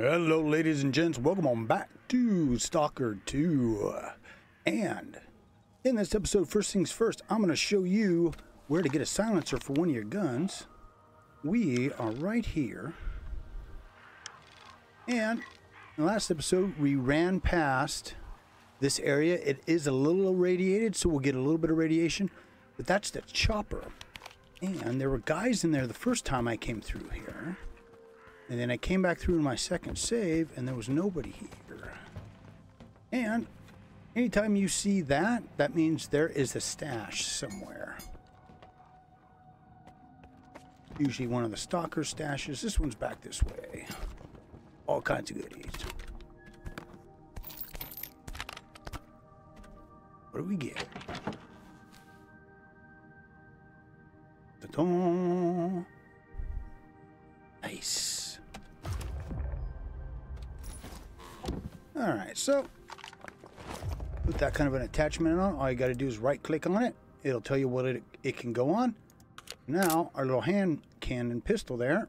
Hello, ladies and gents. Welcome on back to Stalker 2. And in this episode, first things first, I'm going to show you where to get a silencer for one of your guns. We are right here. And in the last episode, we ran past this area. It is a little irradiated, so we'll get a little bit of radiation. But that's the chopper. And there were guys in there the first time I came through here. And then I came back through in my second save, and there was nobody here. And anytime you see that, that means there is a stash somewhere. Usually one of the stalker stashes. This one's back this way. All kinds of goodies. What do we get? Ta-da! Nice. All right, so with that kind of an attachment on, all you got to do is right click on it. It'll tell you what it, it can go on. Now, our little hand cannon pistol there.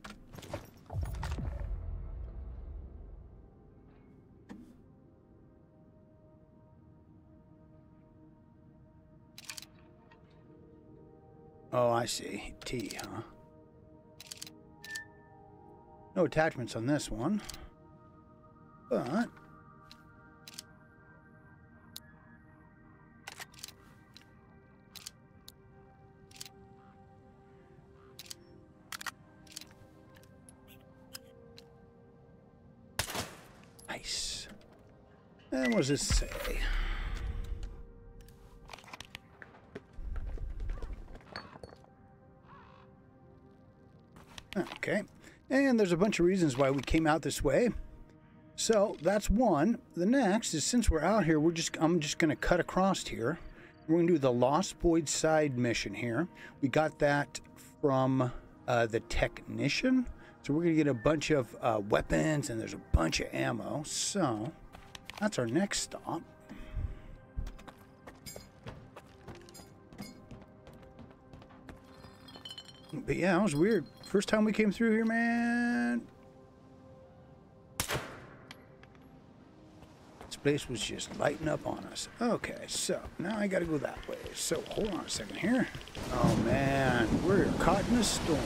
Oh, I see. T, huh? No attachments on this one. But... And what does this say? Okay. And there's a bunch of reasons why we came out this way. So that's one. The next is since we're out here, we're just I'm just gonna cut across here. We're gonna do the Lost Boys side mission here. We got that from uh, the technician. So we're gonna get a bunch of uh, weapons and there's a bunch of ammo. So that's our next stop. But yeah, that was weird. First time we came through here, man. This place was just lighting up on us. Okay, so now I gotta go that way. So hold on a second here. Oh man, we're caught in a storm.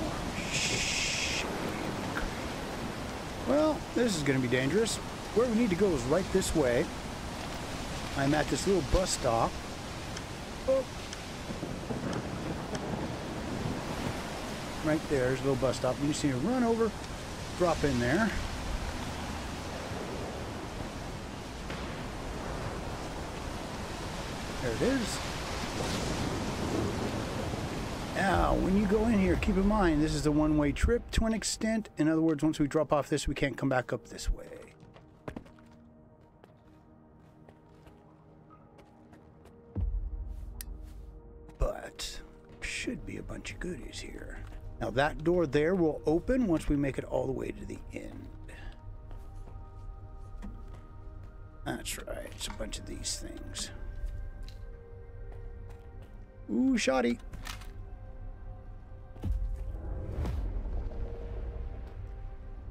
Shh. Well, this is gonna be dangerous. Where we need to go is right this way. I'm at this little bus stop. Oh. right. There's a little bus stop. You just need to run over, drop in there. There it is. Now, when you go in here, keep in mind, this is a one-way trip to an extent. In other words, once we drop off this, we can't come back up this way. That door there will open once we make it all the way to the end. That's right, it's a bunch of these things. Ooh, shoddy.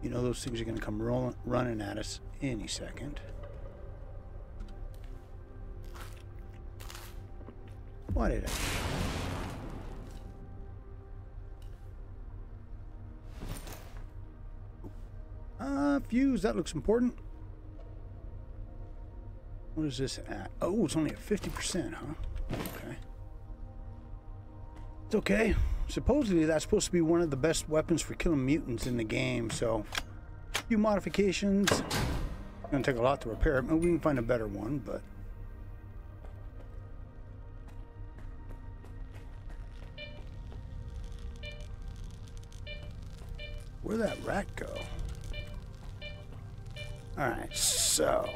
You know those things are going to come rolling, running at us any second. What did I fuse, that looks important. What is this at? Oh, it's only at 50%, huh? Okay. It's okay. Supposedly, that's supposed to be one of the best weapons for killing mutants in the game, so... A few modifications. Gonna take a lot to repair it. Maybe we can find a better one, but... Where'd that rat go? Alright, so.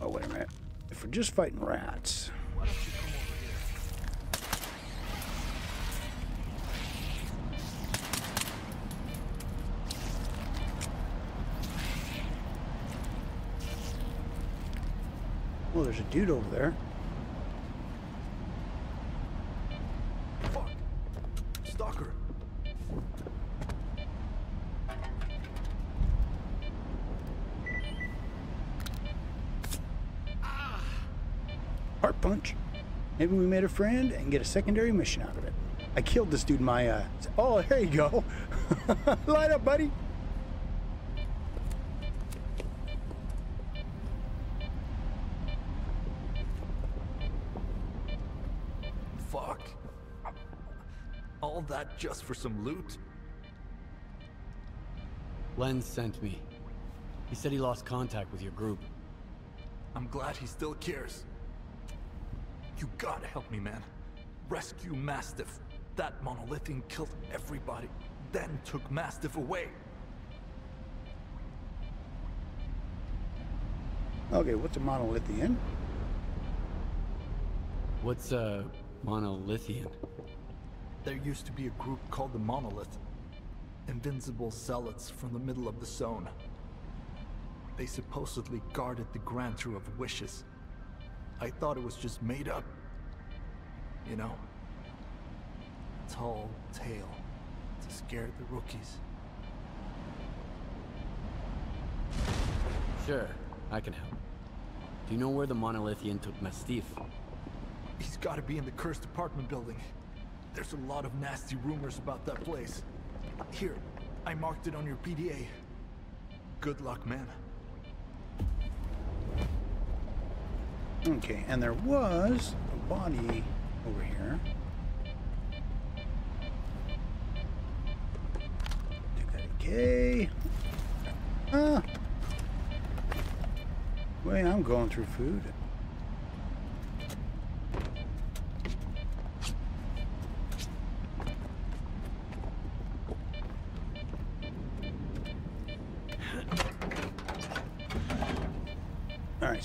Oh, wait a minute. If we're just fighting rats. Oh, there's a dude over there. Maybe we made a friend and get a secondary mission out of it. I killed this dude in my, uh, oh, there you go. Light up, buddy. Fuck. All that just for some loot? Len sent me. He said he lost contact with your group. I'm glad he still cares. You gotta help me, man. Rescue Mastiff. That monolithian killed everybody, then took Mastiff away. Okay, what's a monolithian? What's a monolithian? There used to be a group called the Monolith. Invincible zealots from the middle of the zone. They supposedly guarded the grantor of wishes. I thought it was just made up. You know? Tall tale to scare the rookies. Sure, I can help. Do you know where the monolithian took Mastiff? He's gotta be in the cursed apartment building. There's a lot of nasty rumors about that place. Here, I marked it on your PDA. Good luck, man. Okay, and there was a body over here. Take that AK. Ah. Wait, I'm going through food.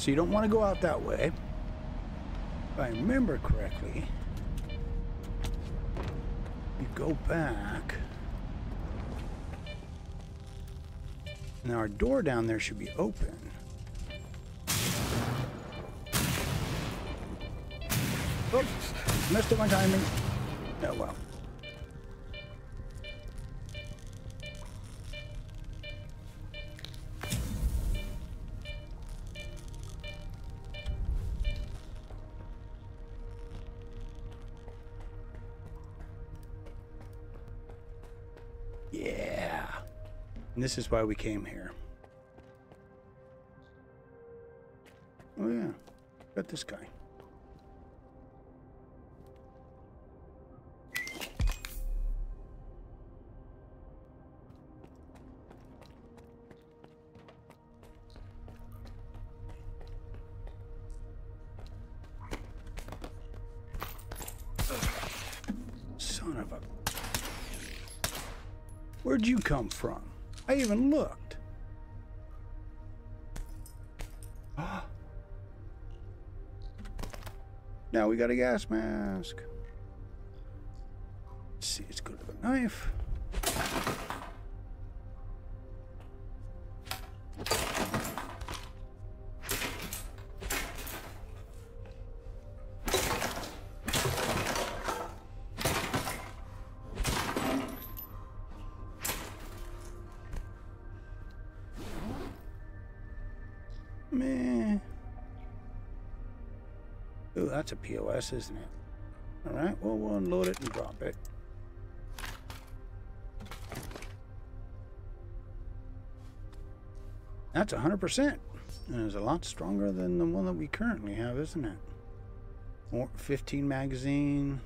So you don't want to go out that way. If I remember correctly, you go back. Now our door down there should be open. Oops, messed up my timing. Oh well. This is why we came here. Oh yeah. Got this guy. Son of a Where'd you come from? I even looked. now we got a gas mask. Let's see, it's good with a knife. That's a POS, isn't it? All right, well, we'll unload it and drop it. That's 100%. And it's a lot stronger than the one that we currently have, isn't it? More 15 magazine.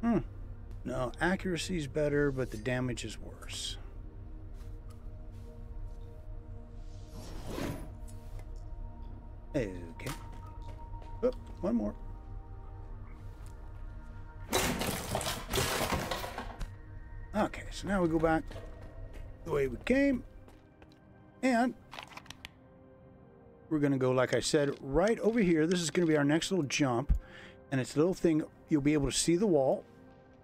Hmm. No, accuracy's better, but the damage is worse. Okay. One more. Okay, so now we go back the way we came. And we're going to go, like I said, right over here. This is going to be our next little jump. And it's a little thing, you'll be able to see the wall.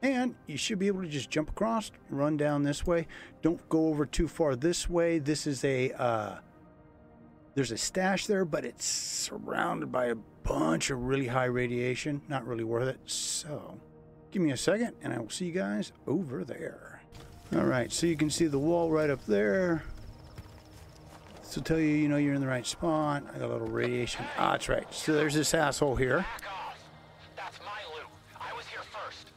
And you should be able to just jump across, run down this way. Don't go over too far this way. This is a, uh, there's a stash there, but it's surrounded by a bunch of really high radiation. Not really worth it. So, Give me a second, and I will see you guys over there. All right, so you can see the wall right up there. This will tell you, you know, you're in the right spot. I got a little radiation. Ah, that's right. So there's this asshole here. That's my loot. I was here first.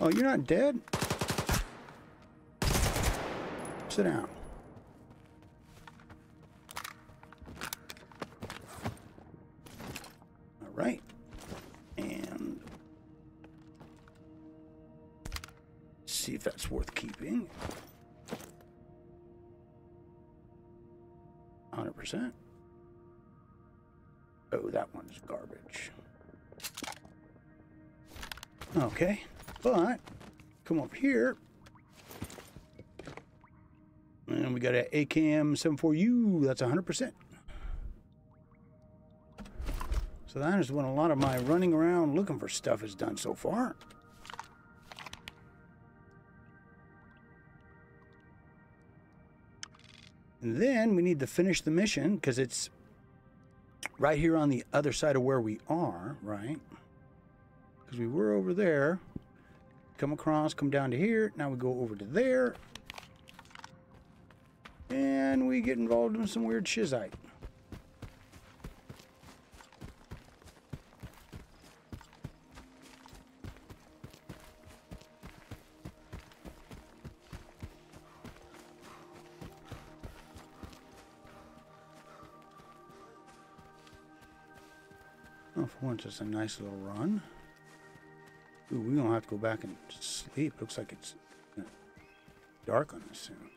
Oh, you're not dead? Sit down. All right. And see if that's worth keeping. 100%. Oh, that one's garbage. Okay, but come up here. And we got an AKM 74U. That's 100%. So that is when a lot of my running around looking for stuff is done so far. And then we need to finish the mission because it's right here on the other side of where we are, right? Because we were over there. Come across, come down to here. Now we go over to there. And we get involved in some weird shizite. Oh, for once, it's a nice little run. Ooh, we're gonna have to go back and sleep. Looks like it's uh, dark on us soon.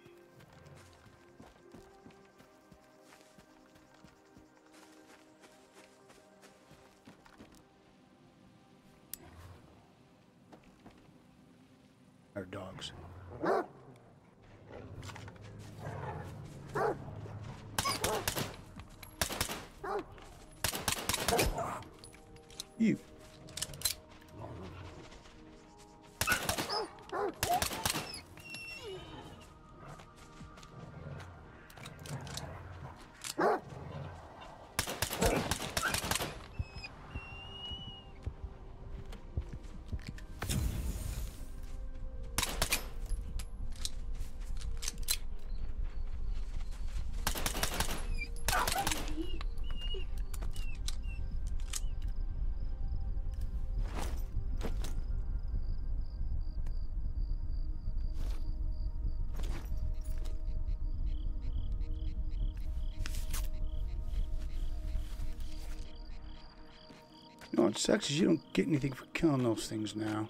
What sucks is you don't get anything for killing those things now.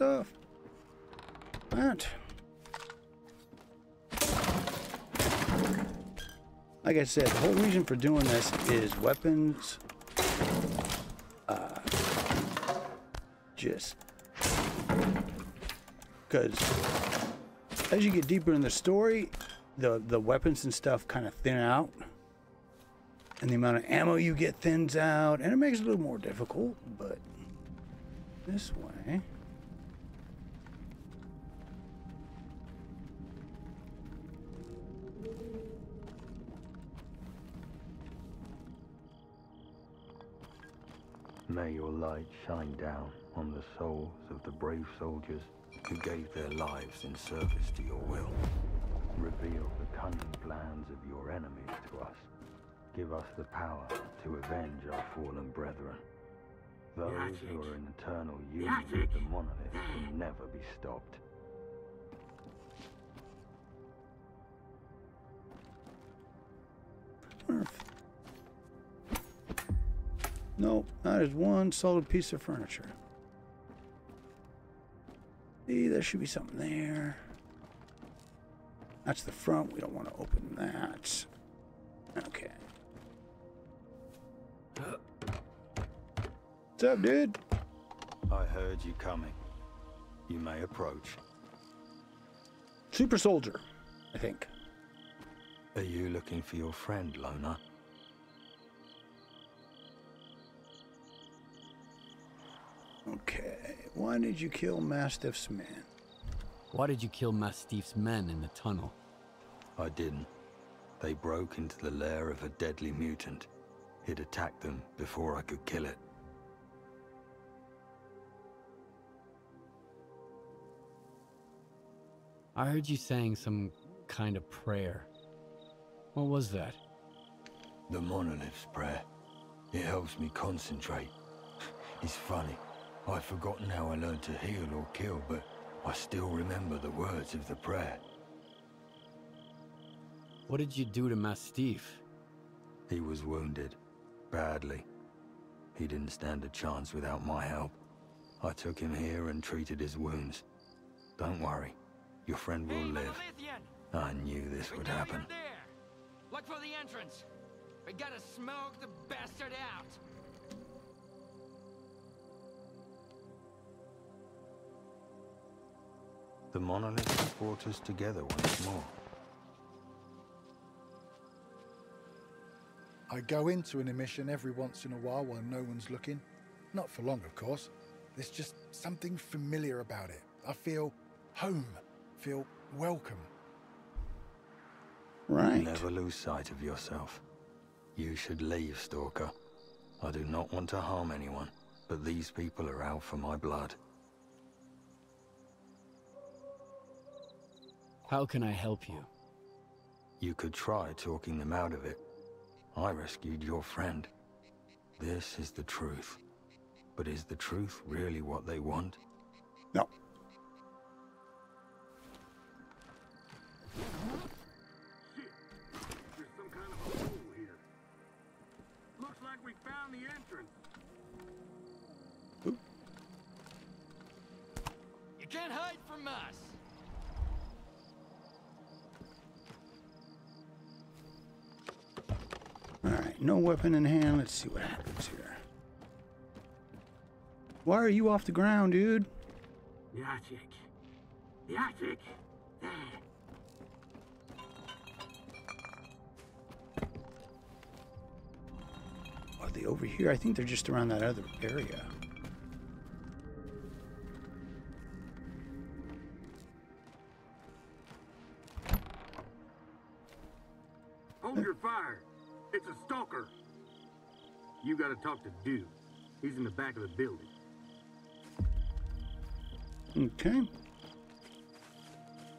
Stuff. Like I said, the whole reason for doing this is weapons. Uh, just because as you get deeper in the story, the the weapons and stuff kind of thin out, and the amount of ammo you get thins out, and it makes it a little more difficult. But this way. May your light shine down on the souls of the brave soldiers who gave their lives in service to your will. Reveal the cunning plans of your enemies to us. Give us the power to avenge our fallen brethren. Those who are in eternal union with the monolith can never be stopped. if- Nope, that is one solid piece of furniture. See, there should be something there. That's the front. We don't want to open that. Okay. What's up, dude? I heard you coming. You may approach. Super soldier, I think. Are you looking for your friend, Lona? Okay. Why did you kill Mastiff's men? Why did you kill Mastiff's men in the tunnel? I didn't. They broke into the lair of a deadly mutant. It attacked them before I could kill it. I heard you saying some kind of prayer. What was that? The monolith's prayer. It helps me concentrate. It's funny. I've forgotten how I learned to heal or kill, but I still remember the words of the prayer. What did you do to Mastiff? He was wounded. Badly. He didn't stand a chance without my help. I took him here and treated his wounds. Don't worry. Your friend will live. I knew this would happen. There. Look for the entrance. We gotta smoke the bastard out. The monolith has brought us together once more. I go into an emission every once in a while while no one's looking. Not for long, of course. There's just something familiar about it. I feel home, feel welcome. Right. Never lose sight of yourself. You should leave, Stalker. I do not want to harm anyone, but these people are out for my blood. How can I help you? You could try talking them out of it. I rescued your friend. This is the truth. But is the truth really what they want? No. No weapon in hand. Let's see what happens here. Why are you off the ground, dude? The attic. The attic. There. Are they over here? I think they're just around that other area. You gotta talk to Dude. He's in the back of the building. Okay.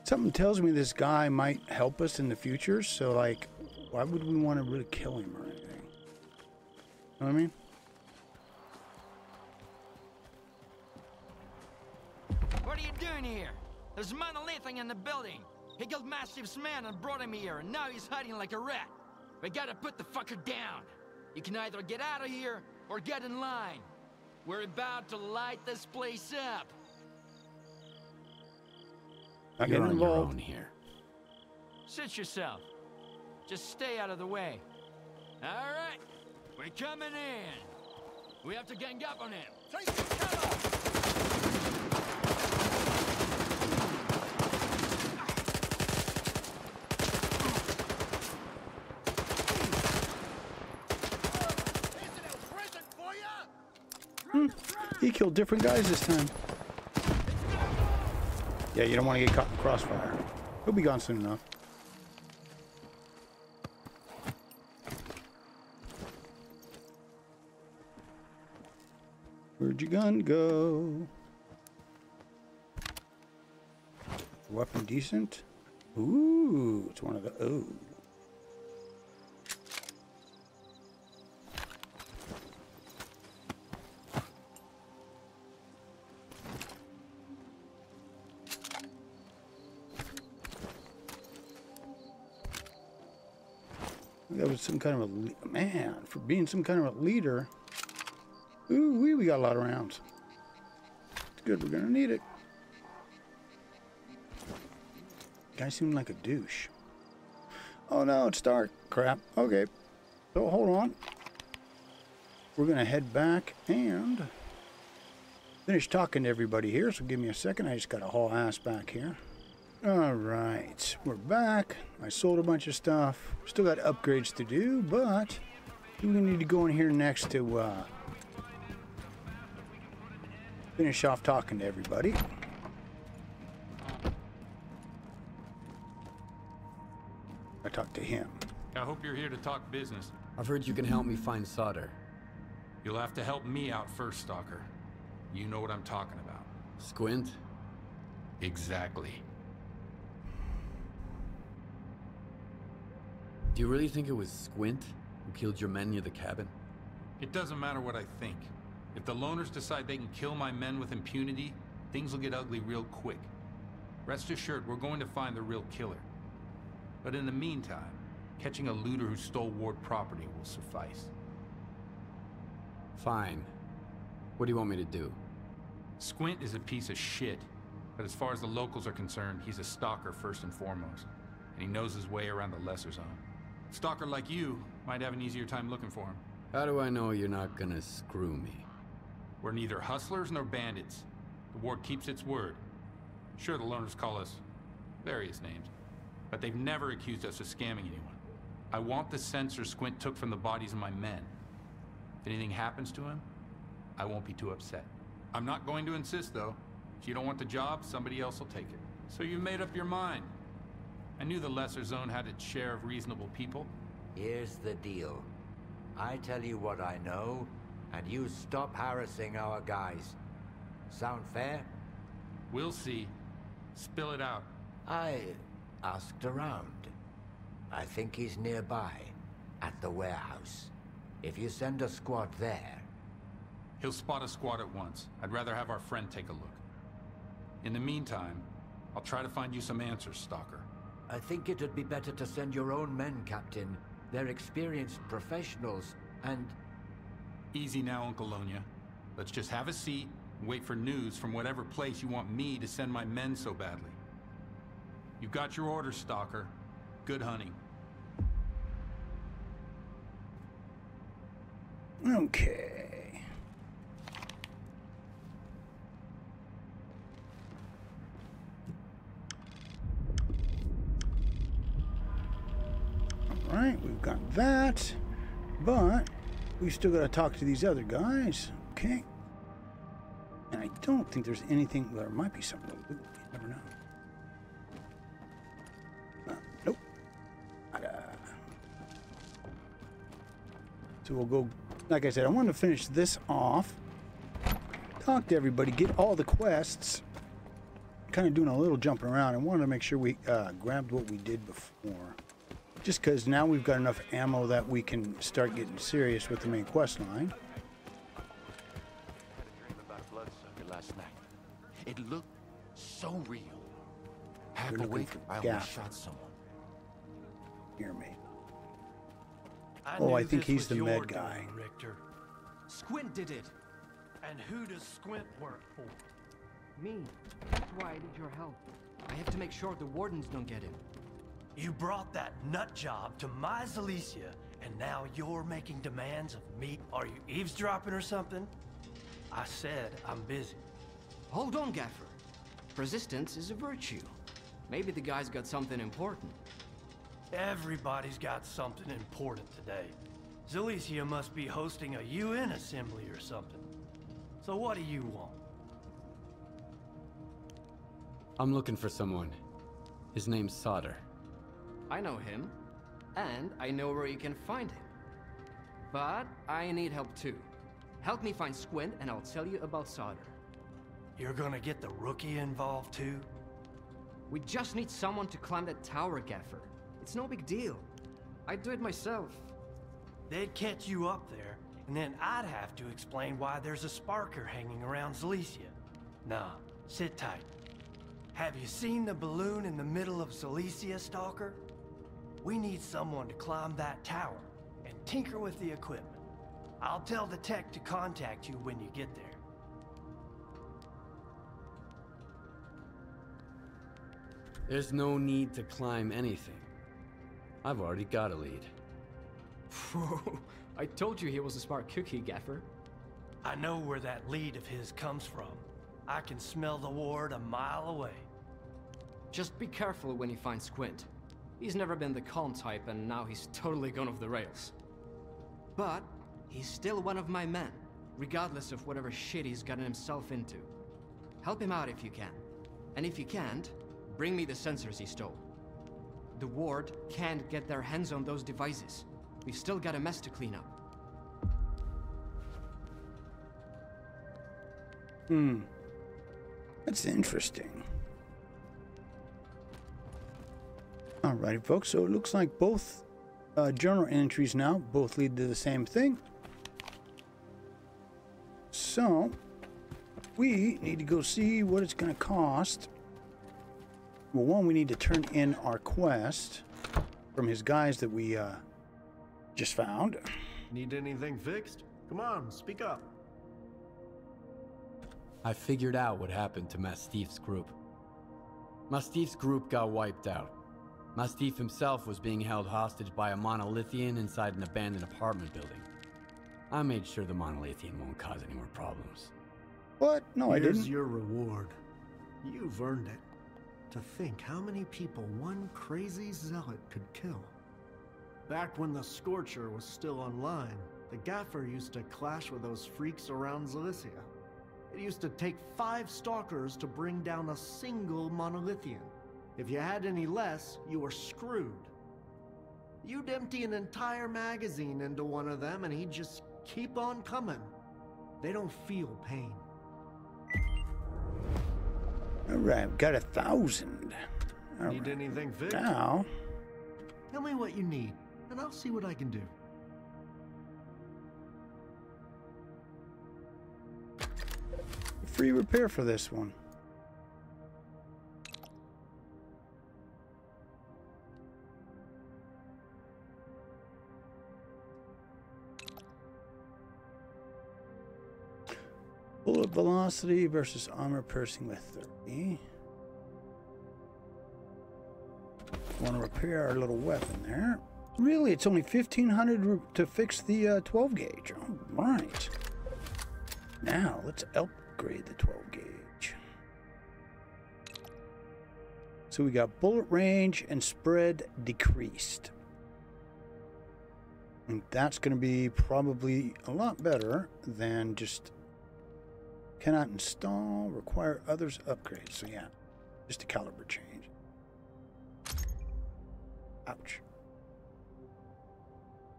Something tells me this guy might help us in the future, so like, why would we want to really kill him or anything? You know what I mean? What are you doing here? There's monolithing in the building. He killed Mastiff's man and brought him here, and now he's hiding like a rat. We gotta put the fucker down. You can either get out of here or get in line. We're about to light this place up. Not You're getting on your own here. Sit yourself. Just stay out of the way. All right, we're coming in. We have to gang up on him. Take the cover! He killed different guys this time. Yeah, you don't want to get caught in crossfire. He'll be gone soon enough. Where'd your gun go? Weapon decent? Ooh, it's one of the. Oh. Kind of a man for being some kind of a leader. Ooh, we we got a lot of rounds. It's good. We're gonna need it. Guy seemed like a douche. Oh no, it's dark. Crap. Okay. So hold on. we're going to head back and finish talking to everybody here. So give me a second. I just got to haul ass back here. All right, we're back. I sold a bunch of stuff. Still got upgrades to do, but we need to go in here next to uh, finish off talking to everybody. I talked to him. I hope you're here to talk business. I've heard you can help me find solder. You'll have to help me out first, Stalker. You know what I'm talking about. Squint? Exactly. Do you really think it was Squint who killed your men near the cabin? It doesn't matter what I think. If the loners decide they can kill my men with impunity, things will get ugly real quick. Rest assured, we're going to find the real killer. But in the meantime, catching a looter who stole Ward property will suffice. Fine. What do you want me to do? Squint is a piece of shit, but as far as the locals are concerned, he's a stalker first and foremost, and he knows his way around the lesser zone. Stalker like you might have an easier time looking for him. How do I know you're not gonna screw me? We're neither hustlers nor bandits. The ward keeps its word. Sure, the loners call us various names, but they've never accused us of scamming anyone. I want the sensor Squint took from the bodies of my men. If anything happens to him, I won't be too upset. I'm not going to insist, though. If you don't want the job, somebody else will take it. So you've made up your mind. I knew the Lesser Zone had its share of reasonable people. Here's the deal. I tell you what I know, and you stop harassing our guys. Sound fair? We'll see. Spill it out. I asked around. I think he's nearby, at the warehouse. If you send a squad there... He'll spot a squad at once. I'd rather have our friend take a look. In the meantime, I'll try to find you some answers, Stalker. I think it'd be better to send your own men, Captain. They're experienced professionals, and... Easy now, Uncle Lonia. Let's just have a seat and wait for news from whatever place you want me to send my men so badly. You've got your orders, Stalker. Good hunting. Okay. Right, we've got that, but we still got to talk to these other guys. Okay. And I don't think there's anything. There might be something. You never know. Uh, nope. So we'll go. Like I said, I want to finish this off. Talk to everybody. Get all the quests. Kind of doing a little jumping around. I wanted to make sure we uh, grabbed what we did before. Just because now we've got enough ammo that we can start getting serious with the main quest line. last night. It looked so real. Half You're looking awake, for I almost shot someone. Hear me. I Oh, I think he's the your med doing, guy. Richter. Squint did it. And who does Squint work for? Me. That's why I need your help. I have to make sure the wardens don't get him. You brought that nut job to my Zalissya, and now you're making demands of me. Are you eavesdropping or something? I said I'm busy. Hold on, Gaffer. Persistence is a virtue. Maybe the guy's got something important. Everybody's got something important today. Zalissya must be hosting a UN assembly or something. So what do you want? I'm looking for someone. His name's Solder. I know him, and I know where you can find him. But I need help too. Help me find Squint, and I'll tell you about Solder. You're gonna get the rookie involved too? We just need someone to climb that tower, Gaffer. It's no big deal. I'd do it myself. They'd catch you up there, and then I'd have to explain why there's a sparker hanging around Zalissya. Nah, sit tight. Have you seen the balloon in the middle of Zalissya, Stalker? We need someone to climb that tower and tinker with the equipment. I'll tell the tech to contact you when you get there. There's no need to climb anything. I've already got a lead. Whoa, I told you he was a smart cookie, Gaffer. I know where that lead of his comes from. I can smell the ward a mile away. Just be careful when you find Squint. He's never been the calm type, and now he's totally gone off the rails. But he's still one of my men, regardless of whatever shit he's gotten himself into. Help him out if you can. And if you can't, bring me the sensors he stole. The ward can't get their hands on those devices. We've still got a mess to clean up. Hmm. That's interesting. Alrighty, folks. So it looks like both uh, journal entries now both lead to the same thing. So we need to go see what it's going to cost. Well, one, we need to turn in our quest from his guys that we uh, just found. Need anything fixed? Come on, speak up. I figured out what happened to Mastiff's group. Mastiff's group got wiped out. Mastiff himself was being held hostage by a monolithian inside an abandoned apartment building. I made sure the monolithian won't cause any more problems. What? No, I didn't. Here's your reward. You've earned it. To think how many people one crazy zealot could kill. Back when the Scorcher was still online, the Gaffer used to clash with those freaks around Zalissya. It used to take five stalkers to bring down a single monolithian. If you had any less, you were screwed. You'd empty an entire magazine into one of them and he'd just keep on coming. They don't feel pain. All right, we've got a thousand. All Need right. anything fixed? Now, Tell me what you need, and I'll see what I can do. free repair for this one. Velocity versus armor piercing with 30. Want to repair our little weapon there. Really, it's only 1500 to fix the uh, 12 gauge. All right. Now, let's upgrade the 12 gauge. So we got bullet range and spread decreased. And that's going to be probably a lot better than just cannot install, require others upgrade. So yeah, just a caliber change. Ouch.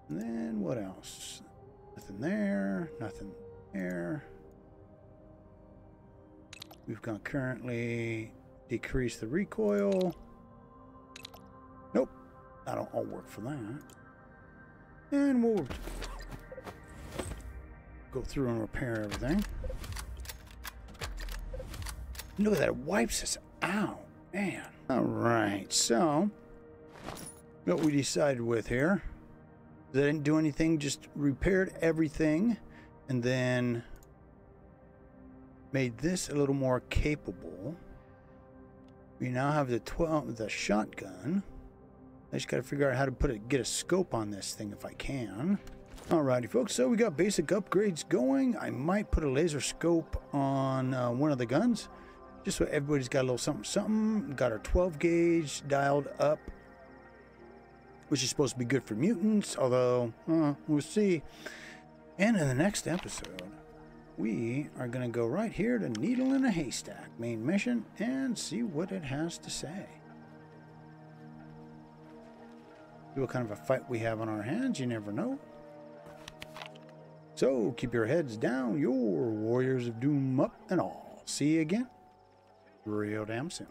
And then what else? Nothing there, nothing there. We've got currently decrease the recoil. Nope, that'll all work for that. And we'll go through and repair everything. Look at that, it wipes us out, man. All right, so what we decided with here. They didn't do anything, just repaired everything and then made this a little more capable. We now have the 12 the shotgun. I just got to figure out how to put it get a scope on this thing if I can. Alrighty folks, so we got basic upgrades going. I might put a laser scope on uh, one of the guns just so everybody's got a little something something. Got our 12 gauge dialed up which is supposed to be good for mutants, although uh, we'll see. And in the next episode, we are going to go right here to Needle in a Haystack main mission and see what it has to say. See what kind of a fight we have on our hands, you never know. So keep your heads down, your Warriors of Doom up and all. See you again real damn soon.